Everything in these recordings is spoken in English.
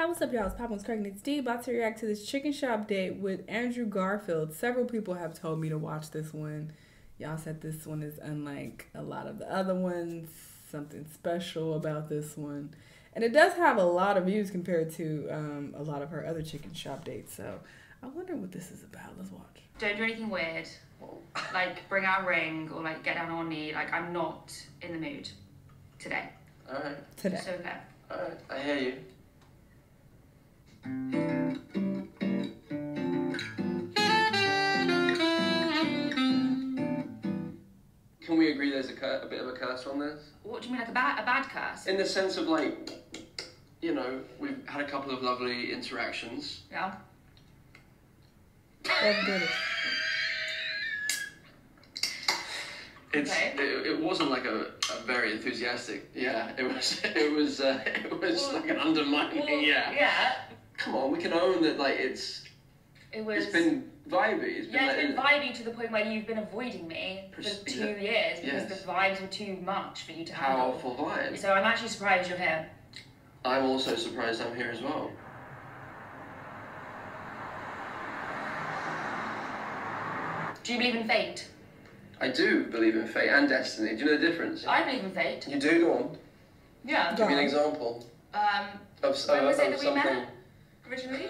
Hi, what's up, y'all? It's Pop One's Craig It's D. About to react to this chicken shop date with Andrew Garfield. Several people have told me to watch this one. Y'all said this one is unlike a lot of the other ones. Something special about this one. And it does have a lot of views compared to um, a lot of her other chicken shop dates. So I wonder what this is about. Let's watch. Don't do anything weird. Like bring out a ring or like get down on one knee. Like I'm not in the mood today. Alright, Today. So okay. alright, I hear you. Can we agree there's a, cur- a bit of a curse on this? What do you mean like a bad a bad curse? In the sense of like, you know, we've had a couple of lovely interactions. Yeah. Let's do this. It's Okay. it, it wasn't like a, a very enthusiastic. Yeah, it was it was uh, it was Well- like an undermining. Well, yeah. Yeah. Come on, we can own that. Like it's It was. it's been vibey. It's been yeah, like, it's been vibing to the point where you've been avoiding me for two yeah. years because Yes. the vibes were too much for you to handle. powerful vibes. So I'm actually surprised you're here. I'm also surprised I'm here as well. Do you believe in fate? I do believe in fate and destiny. Do you know the difference? I believe in fate. You do, go on. Yeah. Give me an example Um, of, When of, was it that we met? Originally.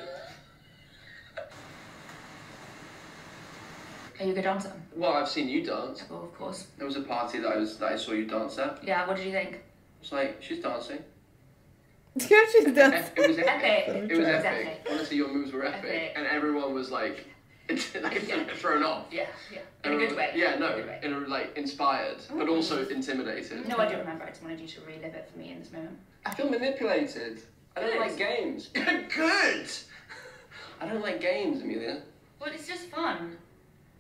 Are you a good dancer? Well, I've seen you dance. Well, of course. There was a party that I was that I saw you dance at. Yeah. What did you think? It's like she's dancing. Yeah, she's done. It was epic. Epic. It was It was epic. epic. Honestly, your moves were epic, Epic. and everyone was like, like thrown off. Yeah. Yeah. In a good way. Yeah, In no, a good way. in a, like inspired, but also intimidated. No, I do remember. I just wanted you to relive it for me in this moment. I feel manipulated. I don't like games. Good. I don't like games, Amelia. Well, it's just fun.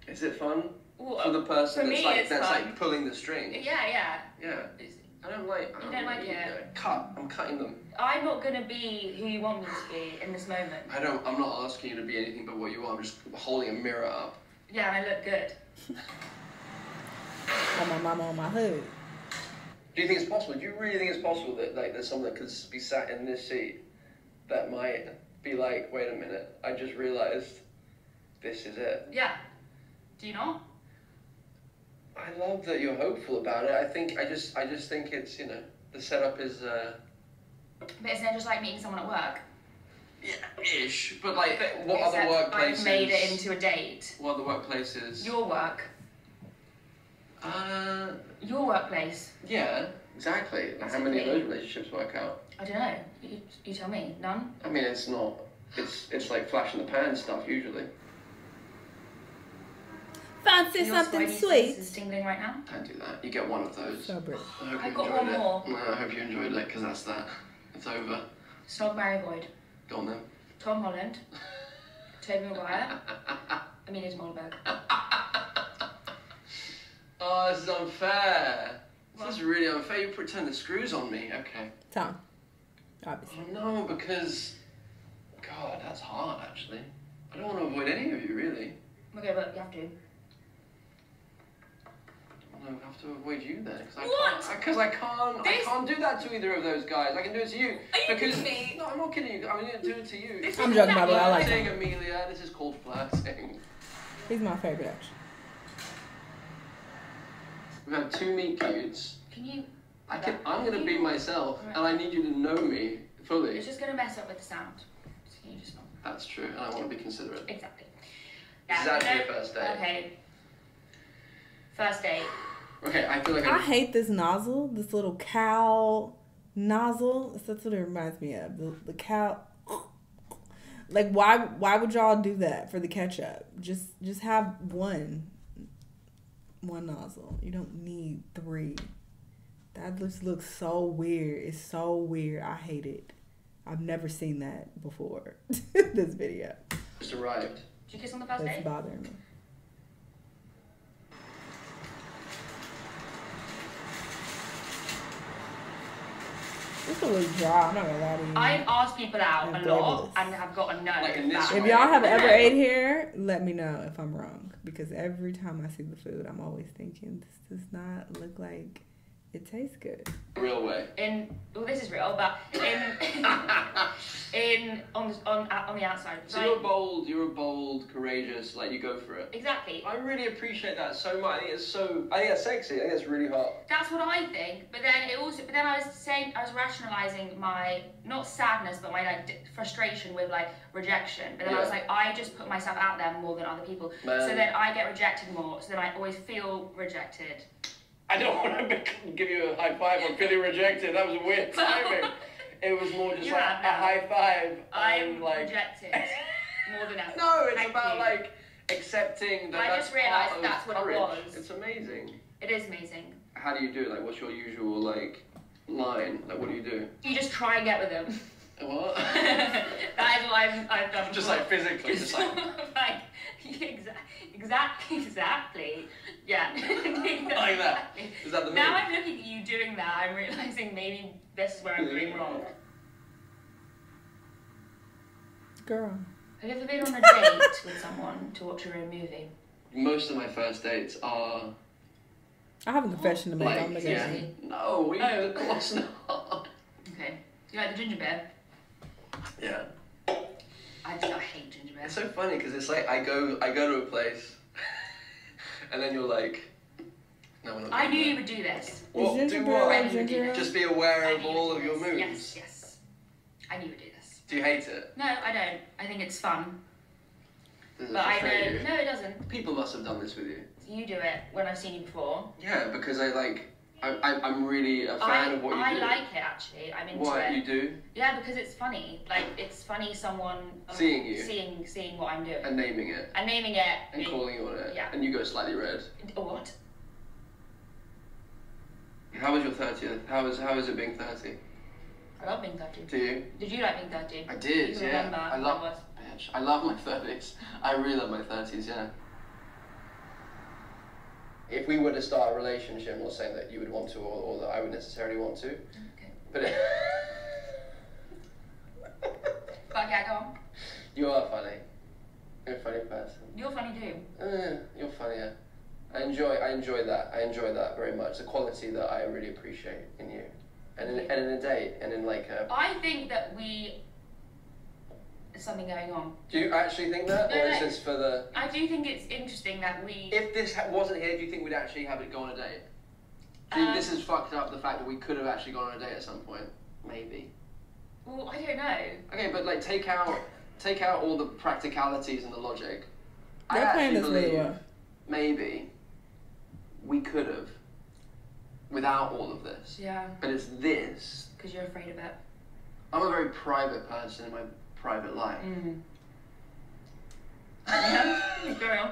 Is it fun Well, for the person for that's me, like it's that's fun. like pulling the string? Yeah, yeah. Yeah. It's- I don't like. I You don't like really- it? Cut. I'm cutting them. I'm not gonna be who you want me to be in this moment. I don't. I'm not asking you to be anything but what you are. I'm just holding a mirror up. Yeah, and I look good. Got my mama on my hood. Do you think it's possible? Do you really think it's possible that like there's someone that could be sat in this seat that might be like, wait a minute, I just realised this is it. Yeah. Do you know? I love that you're hopeful about it. I think I just I just think it's you know the setup is uh But isn't it just like meeting someone at work? yeah ish, but like what other workplaces? I've made it into a date. what other workplaces? Your work. Uh, Your workplace. yeah, exactly. How many of those relationships work out? I don't know. You, you tell me. None? I mean, it's not. It's it's like flash in the pan stuff usually. Fancy Your something spidey sweet. sense is tingling right now. Don't do that. You get one of those. So I hope I you got enjoyed one it. more. No, I hope you enjoyed it because that's that. It's over. Snog Mary Boyd, Go on then. Tom Holland. Tobey Maguire. Amelia Dimoldenberg. Oh, this is unfair. This is really unfair. You put turn the screws on me. Okay. Tom. Obviously. Oh no, because God, that's hard actually. I don't want to avoid any of you really. Okay, but you have to. I have to avoid you then, because I What? Because I can't. This- I can't do that to either of those guys. I can do it to you. Are you because, kidding me? No, I'm not kidding you. I'm gonna do it to you. This I'm joking, the way. I like Flirting. Amelia. This is called flirting. He's my favorite, actually. We have two meet cutes. Can you? I can. I'm gonna be myself, and I need you to know me fully. It's just gonna mess up with the sound. So can you just not? That's true, and I want to be considerate. Exactly. This is Yeah, actually no- first date. Okay. First date. Okay, I feel like I I'm, hate this nozzle, this little cow nozzle. That's what it reminds me of. The, the cow. Like why? Why would y'all do that for the ketchup? Just, just have one, one nozzle. You don't need three. That just looks so weird. It's so weird. I hate it. I've never seen that before. this video. just arrived. Did you kiss on the first That's date? bothering me. It's a little dry. I'm not gonna lie to you. I've asked people out And a lot flavorless. and have got a no. Like in this back. If y'all have ever ate here, let me know if I'm wrong. Because every time I see the food, I'm always thinking this does not look like It tastes good. Real way. In well, this is real, but in in on the, on on the outside. So Like, you're bold, you're a bold, courageous, like you go for it. exactly. I really appreciate that so much. I think it's so. I think it's sexy. I think it's really hot. That's what I think. But then it also. But then I was saying I was rationalizing my not sadness, but my like d- frustration with like rejection. But then I was like, I just put myself out there more than other people. Man. So then I get rejected more. So then I always feel rejected. I don't want to give you a high five on feeling rejected. That was a weird timing. It was more just You like a now. high five. I'm like. rejected more than ever. No, it's Thank about you. like accepting that I just realised that's what it was. It's amazing. It is amazing. How do you do it? Like, what's your usual like line? Like, what do you do? You just try and get with them. What? that is what I've, I've done. just before. like physically, just like. like exa- exactly, exactly. Yeah. Like that. Is that the Now move? I'm looking at you doing that. I'm realizing maybe this is where I'm going wrong. Girl. Have you ever been on a date with someone to watch a real movie? Most of my first dates are I have a confession to make. I'm like, yeah. Seriously? No, we, Oh. of course not. Okay. Do you like the ginger beer? Yeah. I just I hate gingerbread. It's so funny because it's like I go I go to a place, and then you're like, no, we're not. I knew that. you would do this. What, Is ginger do beer what? like ginger ale? Just be aware of all of your moves. Yes, yes. I knew you would do this. Do you hate it? No, I don't. I think it's fun. Does it But I frustrate know. you? No, it doesn't. People must have done this with you. You do it when I've seen you before. Yeah, because I like. I, I, I'm really a fan I, of what you do. I do. like it actually. I'm into what it. you do Yeah, because it's funny. Like it's funny someone um, Seeing you. seeing seeing what I'm doing and naming it and naming it. and calling you on it, Yeah. and you go slightly red. Oh, what? How was your thirtieth? How was how was it being thirty? I love being thirty. Do you? Did you like being thirty? I did. You yeah. remember I love. Bitch, I love my thirties. I really love my thirties. Yeah. If we were to start a relationship, I'm not saying that you would want to or, or that I would necessarily want to, Okay. but But yeah, go on. you are funny. You're a funny person. You're funny too. Uh, you're funnier. I enjoy. I enjoy that. I enjoy that very much. The quality that I really appreciate in you, and in, and in a date, and in like a. I think that we. There's something going on. Do you actually think that, No, or is this for the? I do think it's interesting that we. If this ha- wasn't here, do you think we'd actually have it go on a date? Do you, Um, this has fucked up the fact that we could have actually gone on a date at some point. Maybe. Well, I don't know. Okay, but like take out take out all the practicalities and the logic. I They're playing actually this really believe well. maybe we could have without all of this. Yeah, But it's this. because you're afraid of it. I'm a very private person in my private life. Mm. yeah, carry on.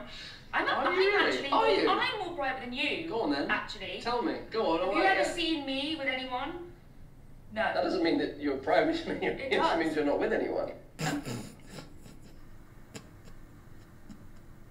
I'm, not, Are I'm you really? actually. Are you? I'm more private than you. Go on then. Actually. Tell me. Go on. Have you ever it. seen me with anyone? No. That doesn't mean that you're private. It, mean- It it does. means you're not with anyone.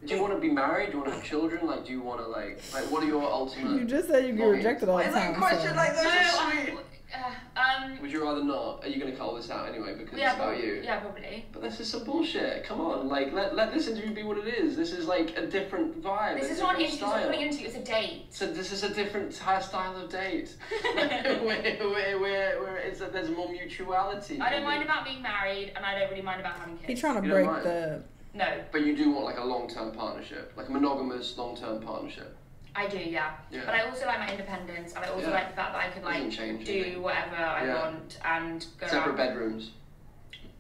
Do you want to be married? Do you want to have children? Like, do you want to like, like, what are your ultimate? You just said you get rejected all Why the is that a time. question so- like that? so I- sweet. Uh, um. Would you rather not? Are you going to call this out anyway because Yeah, it's about you? yeah, probably. But this is some bullshit. Come on, like let, let this interview be what it is. This is like a different vibe. This is not an interview. It's not style. putting into you. It's a date. So this is a different ty- style of date. where, where, where, where it's a, there's more mutuality. I don't maybe. mind about being married, and I don't really mind about having kids. He's trying to You break the. No, But you do want like a long-term partnership, like a monogamous long-term partnership. I do, yeah. Yeah. But I also like my independence, and I also Yeah. like the fact that I can like change do anything. whatever I Yeah. want and go Separate out. bedrooms,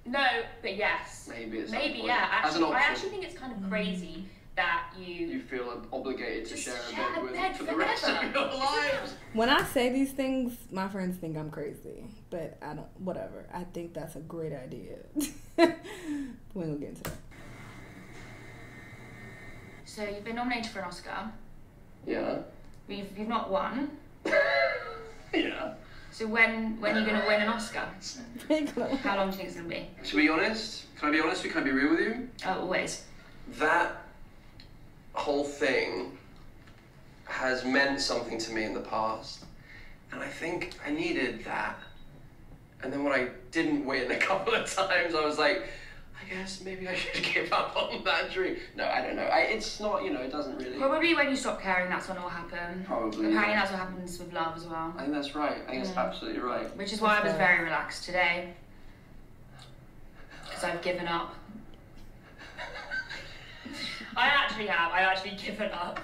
No, but yes. maybe. At some Maybe, point. yeah. As an Actually, I actually think it's kind of crazy that you. You feel obligated to Just share a share bed a with bed for the rest of your lives. When I say these things, my friends think I'm crazy, but I don't. Whatever. I think that's a great idea. we ain't gonna get into that. So you've been nominated for an Oscar. Yeah. You've, you've not won. yeah. So when when are you going to win an Oscar? How long do you think it's going to be? To be honest, can I be honest? We Can I be real with you? Oh, always. that whole thing has meant something to me in the past. And I think I needed that. And then when I didn't win a couple of times, I was like, I guess maybe I should give up on that dream. No, I don't know. I, it's not, you know, it doesn't really. Probably when you stop caring, that's when it will happen. Probably. Apparently, yeah. that's what happens with love as well. I think that's right. I think it's Mm. absolutely right. Which is why I was Okay. very relaxed today. Because I've given up. I actually have. I've actually given up.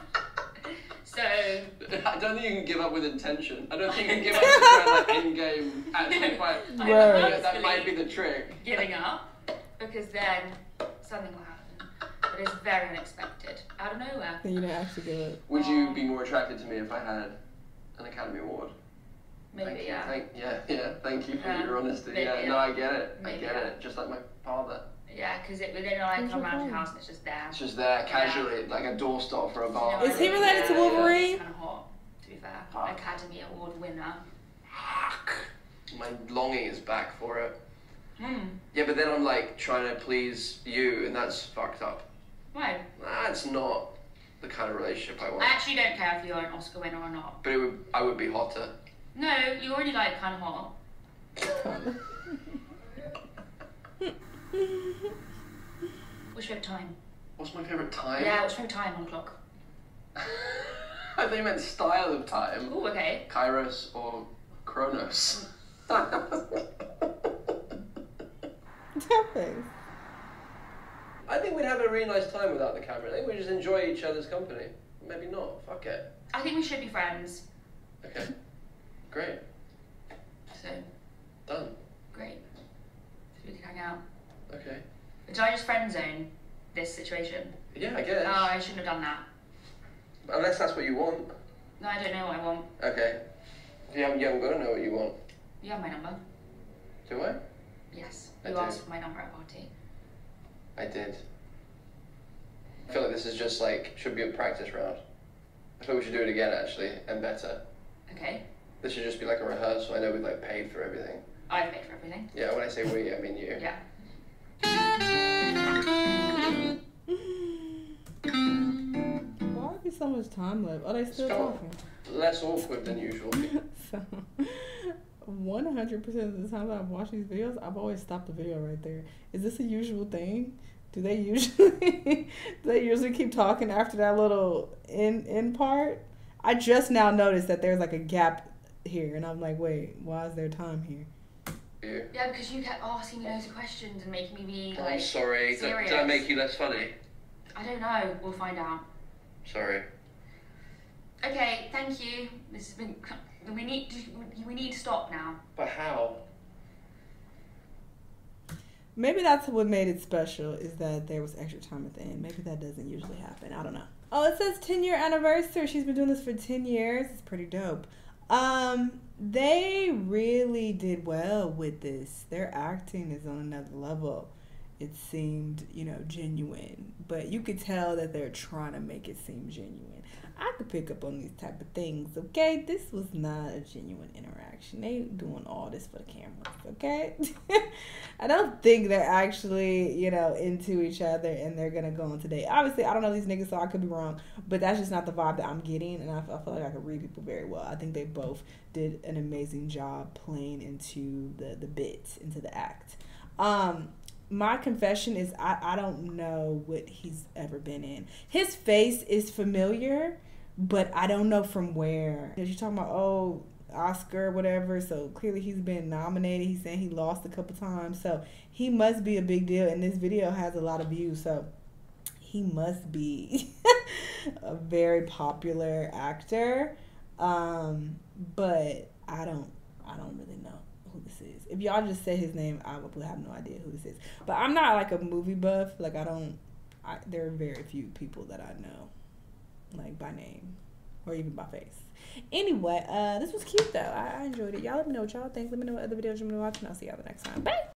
So, I don't think you can give up with intention. I don't think you can give up to try and like end game actually fight. I'm Right. Yeah, that might be the trick. giving up because then something will happen. But it's very unexpected, out of nowhere. Then you didn't actually give it. Would you be more attracted to me if I had an Academy Award? Maybe, thank you. yeah. Thank, yeah, yeah. Thank you for Yeah. your honesty. Maybe, yeah, yeah. no, I get it. I get yeah. it. Just like my father. Yeah, because it then like come your around father? your house and it's just there. It's just there casually, like a doorstop for a bar. You know Is he I mean? related to Yeah, Wolverine? It's kind of hot, to be fair. Hot. Academy Award winner. Fuck. My longing is back for it. Hmm. Yeah, but then I'm like trying to please you, and that's fucked up. Why? That's not the kind of relationship I want. I actually don't care if you're an Oscar winner or not. But it would, I would be hotter. No, you already like kind of hot. What's your favorite time? What's my favorite time? Yeah, what's your favorite time on the clock? I think you meant style of time. Oh, okay. Kairos or Chronos. That face. I think we'd have a really nice time without the camera. I think we just enjoy each other's company. Maybe not. Fuck it. I think we should be friends. Okay. Great. So, Done. great. So we can hang out. Okay. Did I just friend zone this situation? Yeah, I guess. Oh, I shouldn't have done that. Unless that's what you want. No, I don't know what I want. Okay. You haven't, you haven't got to know what you want. You have my number. Do I? Yes. I You do. asked for my number at a party. I did. I feel like this is just like, should be a practice round. I feel we should do it again actually, and better. Okay. This should just be like a rehearsal. I know we like paid for everything. I've paid for everything. Yeah, when I say we, I mean you. Yeah. Why are there so much time left? Are they still Stop. talking? Less awkward than usual. so, one hundred percent of the time that I've watched these videos, I've always stopped the video right there. Is this a usual thing? Do they usually do they usually keep talking after that little in in part? I just now noticed that there's like a gap here, and I'm like, wait, why is there time here? You. Yeah, because you kept asking me loads of questions and making me be I'm like, sorry. Did, did I make you less funny? I don't know. We'll find out. Sorry. Okay, thank you. This has been. We need. To, we need to stop now. But how? Maybe that's what made it special is that there was extra time at the end. Maybe that doesn't usually happen. I don't know. Oh, it says 10 year anniversary. She's been doing this for 10 years. It's pretty dope. Um, they really did well with this. Their acting is on another level. It seemed, you know, genuine, but you could tell that they're trying to make it seem genuine. I could pick up on these type of things, okay? This was not a genuine interaction. They doing all this for the cameras, okay? I don't think they're actually, you know, into each other and they're gonna go on today. Obviously, I don't know these niggas, so I could be wrong, but that's just not the vibe that I'm getting, and I, I feel like I could read people very well. I think they both did an amazing job playing into the the bit, into the act. Um, my confession is I, I don't know what he's ever been in. His face is familiar, but I don't know from where. You're talking about oh Oscar whatever, so clearly he's been nominated. He's saying he lost a couple times, so he must be a big deal. And this video has a lot of views, so he must be a very popular actor. Um, but I don't I don't really know who this is. If y'all just say his name, I would have no idea who this is. But I'm not like a movie buff. Like I don't. I, there are very few people that I know, like by name, or even by face. Anyway, uh, this was cute though. I, I enjoyed it. Y'all let me know what y'all think. Let me know what other videos you want to watch, and I'll see y'all the next time. Bye.